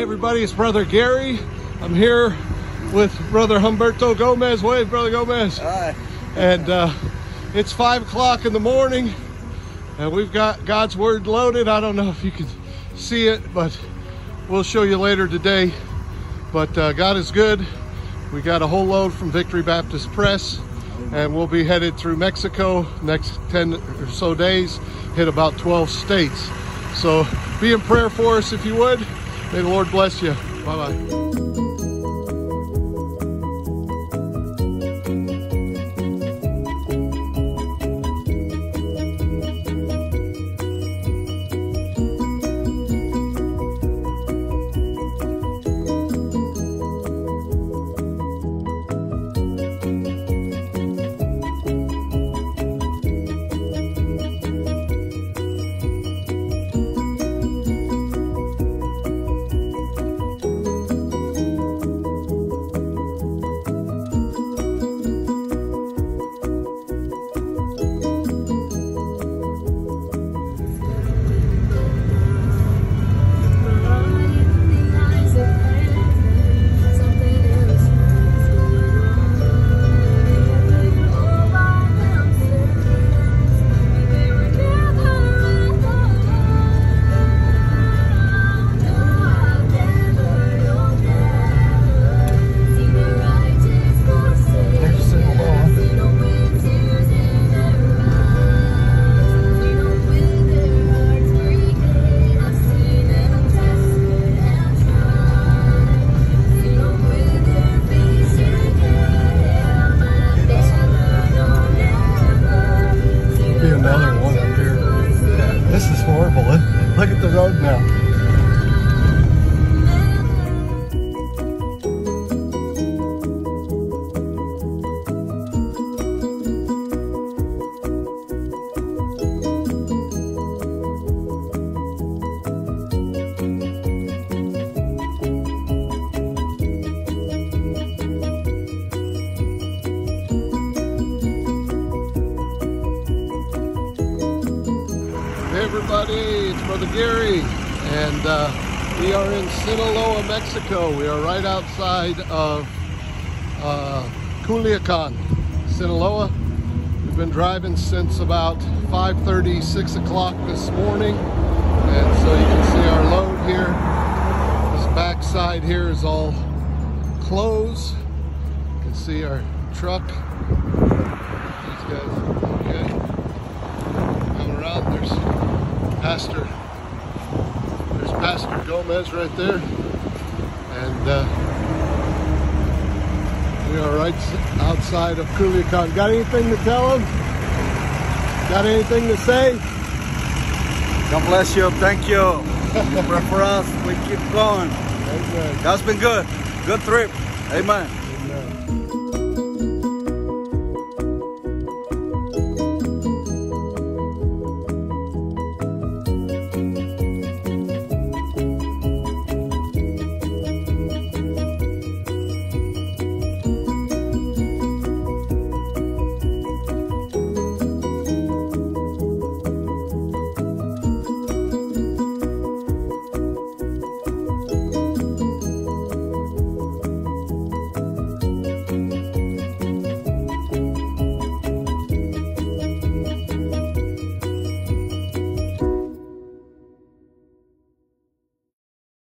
Hey everybody, it's Brother Gary. I'm here with Brother Humberto Gomez. Wave, Brother Gomez. Hi. And uh, it's five o'clock in the morning and we've got God's Word loaded. I don't know if you can see it, but we'll show you later today. But uh, God is good. We got a whole load from Victory Baptist Press and we'll be headed through Mexico next 10 or so days, hit about 12 states. So be in prayer for us if you would. May the Lord bless you. Bye-bye. Road now. Everybody, it's Brother Gary, and uh, we are in Sinaloa, Mexico. We are right outside of uh, Culiacan, Sinaloa. We've been driving since about 5.30, 6 o'clock this morning, and so you can see our load here. This backside here is all closed. You can see our truck. These guys, okay coming around. There's Pastor. There's Pastor Gomez right there, and uh, we are right outside of Culiacan. Got anything to tell him? Got anything to say? God bless you. Thank you. You pray for us. We keep going. Amen. God's been good. Good trip. Amen.